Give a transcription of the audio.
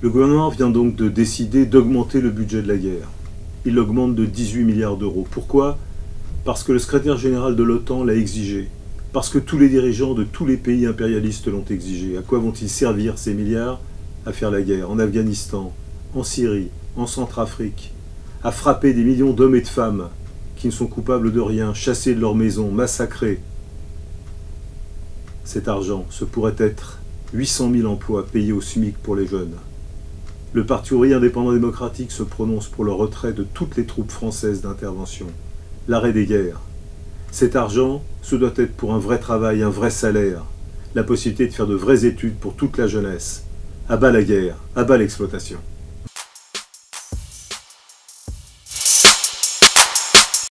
Le gouvernement vient donc de décider d'augmenter le budget de la guerre. Il l'augmente de 18 milliards d'euros. Pourquoi? Parce que le secrétaire général de l'OTAN l'a exigé. Parce que tous les dirigeants de tous les pays impérialistes l'ont exigé. À quoi vont-ils servir ces milliards? À faire la guerre en Afghanistan, en Syrie, en Centrafrique, à frapper des millions d'hommes et de femmes qui ne sont coupables de rien, chassés de leur maison, massacrés. Cet argent, ce pourrait être 800 000 emplois payés au SMIC pour les jeunes. Le Parti ouvrier indépendant démocratique se prononce pour le retrait de toutes les troupes françaises d'intervention, l'arrêt des guerres. Cet argent, ce doit être pour un vrai travail, un vrai salaire, la possibilité de faire de vraies études pour toute la jeunesse. À bas la guerre, à bas l'exploitation.